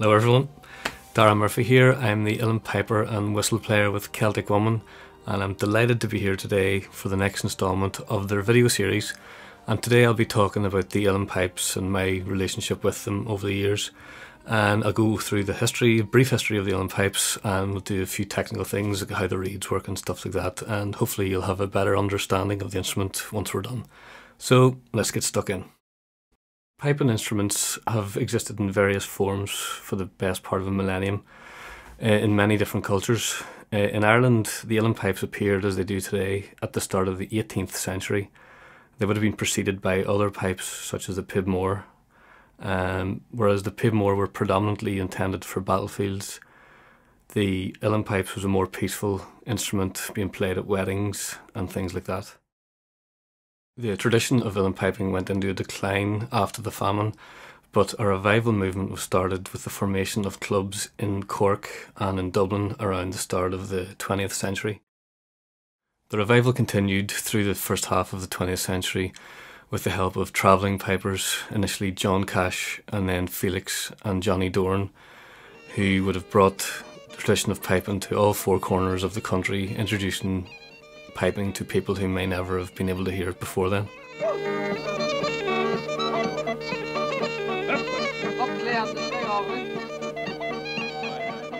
Hello everyone, Darragh Murphy here. I'm the uilleann piper and whistle player with Celtic Woman and I'm delighted to be here today for the next instalment of their video series and today I'll be talking about the uilleann pipes and my relationship with them over the years and I'll go through the history, brief history of the uilleann pipes and we'll do a few technical things like how the reeds work and stuff like that and hopefully you'll have a better understanding of the instrument once we're done. So let's get stuck in. Piping instruments have existed in various forms for the best part of a millennium uh, in many different cultures. Uh, in Ireland, the uilleann pipes appeared as they do today at the start of the 18th century. They would have been preceded by other pipes such as the píob mhór, um, whereas the píob mhór were predominantly intended for battlefields. The uilleann pipes was a more peaceful instrument being played at weddings and things like that. The tradition of uilleann piping went into a decline after the famine, but a revival movement was started with the formation of clubs in Cork and in Dublin around the start of the 20th century. The revival continued through the first half of the 20th century with the help of travelling pipers, initially John Cash and then Felix and Johnny Doran, who would have brought the tradition of piping to all four corners of the country, introducing piping to people who may never have been able to hear it before then.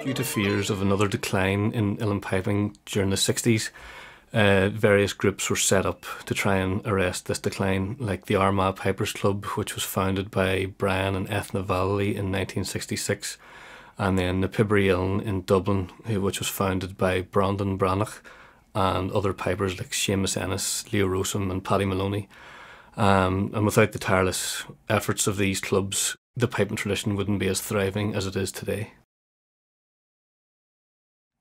Due to fears of another decline in uilleann piping during the 60s, uh, various groups were set up to try and arrest this decline, like the Armagh Pipers Club, which was founded by Brian and Eithne Vallely in 1966, and then the Uilleann in Dublin, which was founded by Breandán Breathnach and other pipers like Seamus Ennis, Leo Rowsome, and Paddy Moloney. Um, and without the tireless efforts of these clubs, the piping tradition wouldn't be as thriving as it is today.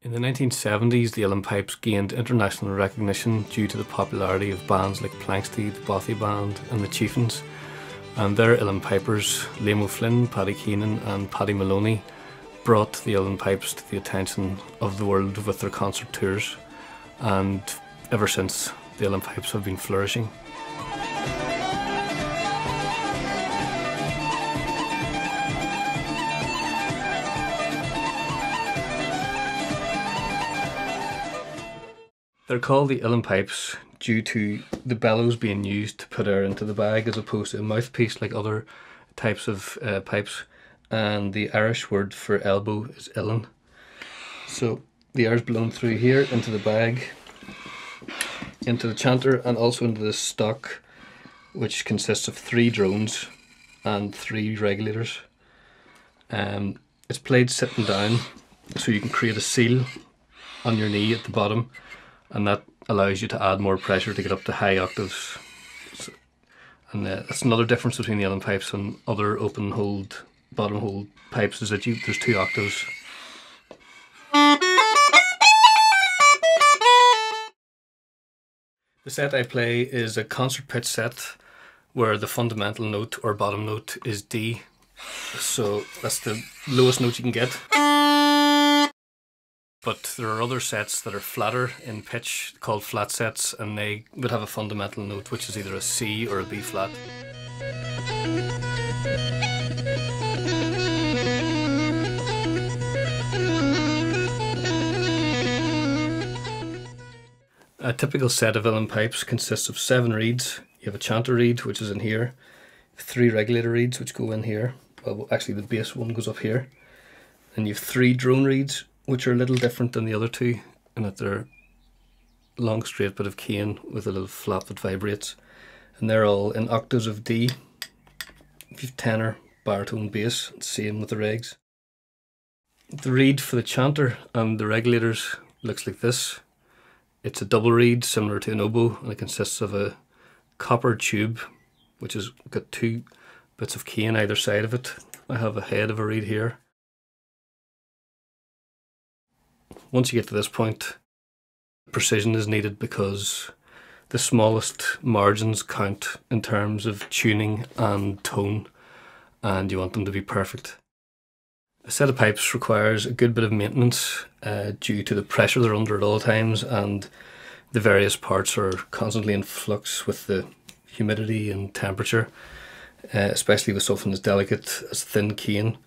In the 1970s, the uilleann pipes gained international recognition due to the popularity of bands like Planxty, the Bothy Band, and the Chieftains, and their uilleann pipers, Liam O'Flynn, Paddy Keenan, and Paddy Moloney, brought the uilleann pipes to the attention of the world with their concert tours and ever since the uilleann pipes have been flourishing. They're called the uilleann pipes due to the bellows being used to put air into the bag as opposed to a mouthpiece like other types of uh, pipes and the Irish word for elbow is uilleann. So the air is blown through here into the bag, into the chanter, and also into the stock, which consists of three drones and three regulators. Um, it's played sitting down, so you can create a seal on your knee at the bottom, and that allows you to add more pressure to get up to high octaves. So, and uh, that's another difference between the uilleann pipes and other open hold, bottom hold pipes is that you, there's two octaves The set I play is a concert pitch set where the fundamental note or bottom note is D. So that's the lowest note you can get. But there are other sets that are flatter in pitch called flat sets and they would have a fundamental note which is either a C or a B flat. A typical set of uilleann pipes consists of seven reeds. You have a chanter reed, which is in here, three regulator reeds, which go in here. Well, actually, the bass one goes up here. And you have three drone reeds, which are a little different than the other two, in that they're long straight bit of cane with a little flap that vibrates. And they're all in octaves of D. If you've tenor, baritone, bass, same with the regs. The reed for the chanter and the regulators looks like this. It's a double reed similar to an oboe and it consists of a copper tube which has got two bits of cane either side of it. I have a head of a reed here. Once you get to this point, precision is needed because the smallest margins count in terms of tuning and tone and you want them to be perfect. A set of pipes requires a good bit of maintenance uh, due to the pressure they're under at all times and the various parts are constantly in flux with the humidity and temperature, uh, especially with something as delicate as thin cane.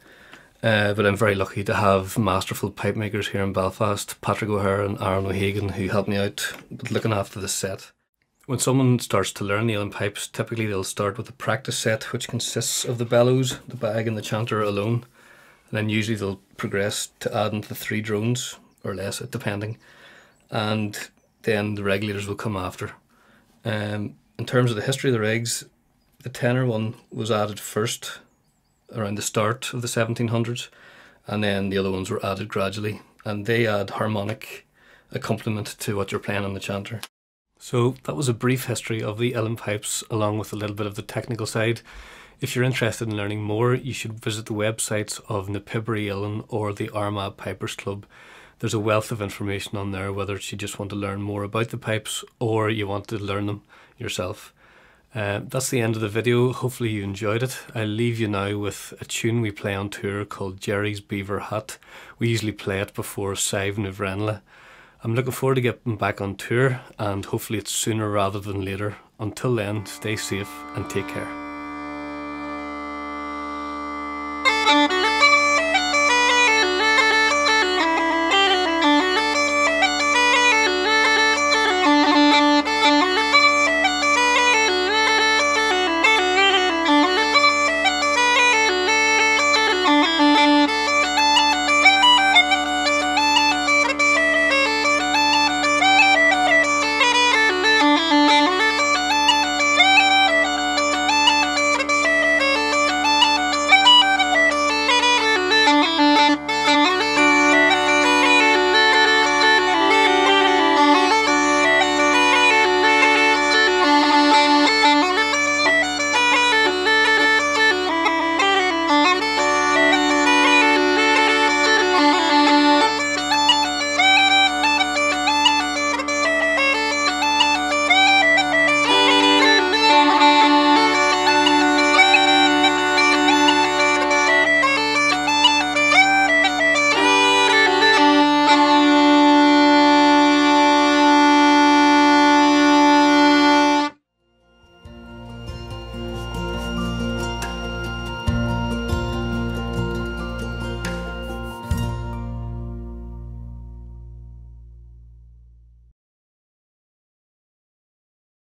Uh, but I'm very lucky to have masterful pipe makers here in Belfast, Patrick O'Hare and Aaron O'Hagan, who helped me out with looking after the set. When someone starts to learn uilleann pipes, typically they'll start with a practice set which consists of the bellows, the bag and the chanter alone. And then usually they'll progress to adding the three drones, or less, depending. And then the regulators will come after. Um, in terms of the history of the regs, the tenor one was added first around the start of the 1700s, and then the other ones were added gradually, and they add harmonic accompaniment to what you're playing on the chanter. So that was a brief history of the uilleann pipes along with a little bit of the technical side. If you're interested in learning more, you should visit the websites of Na Píobairí Uilleann or the Armagh Pipers Club. There's a wealth of information on there, whether you just want to learn more about the pipes or you want to learn them yourself. Uh, that's the end of the video. Hopefully you enjoyed it. I'll leave you now with a tune we play on tour called Jerry's Beaver Hat. We usually play it before Saive na Bhreanla. I'm looking forward to getting back on tour and hopefully it's sooner rather than later. Until then, stay safe and take care.